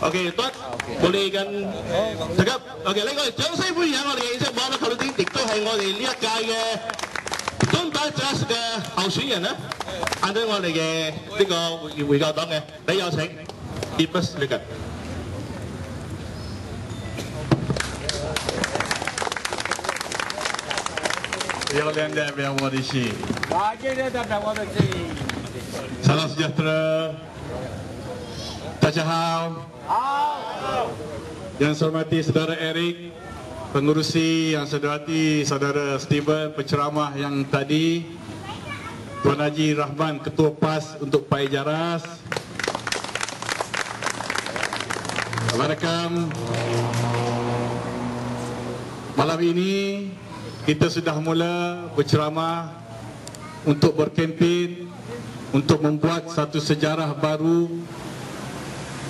OK，得，我哋跟大家 OK，呢個掌聲歡迎我哋嘅認識網絡球隊亦都係我哋呢一屆嘅中大 Jazz 嘅候選人啦，晏咗我哋嘅呢個回回教黨嘅，你有請 Ibus 呢個。Yang Lenda yang Wadisi. Bagi dia tak ada wadisi. Salam sejahtera. Tajahau. Yang saya hormati saudara Eric, pengurusi yang saya hormati saudara Steven, penceramah yang tadi, Tuan Haji Rahman, Ketua PAS untuk Pai Jaras. Assalamualaikum. Malam ini kita sudah mula berceramah untuk berkempen untuk membuat satu sejarah baru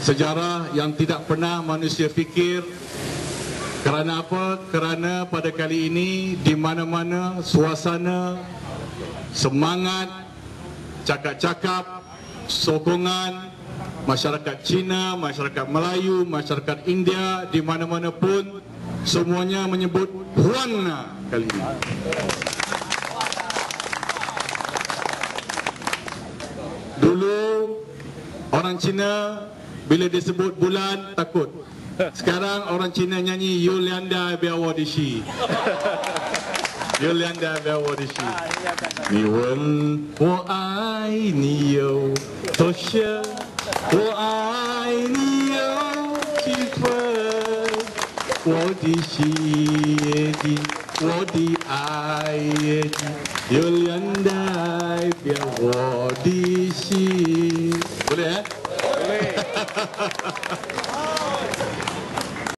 sejarah yang tidak pernah manusia fikir kerana apa? Kerana pada kali ini di mana-mana suasana semangat cakap-cakap sokongan masyarakat Cina, masyarakat Melayu, masyarakat India di mana-mana pun semuanya menyebut Puan kali ini. Dulu orang Cina bila disebut bulan takut. Sekarang orang Cina nyanyi Yolanda Biawadishi. Yolanda Biawadishi. Ni wen wo ai ni yo tosha wo ai ni yo fe wo di shi di wo di ai di Yolanda Biawadishi. Boleh eh? Olé.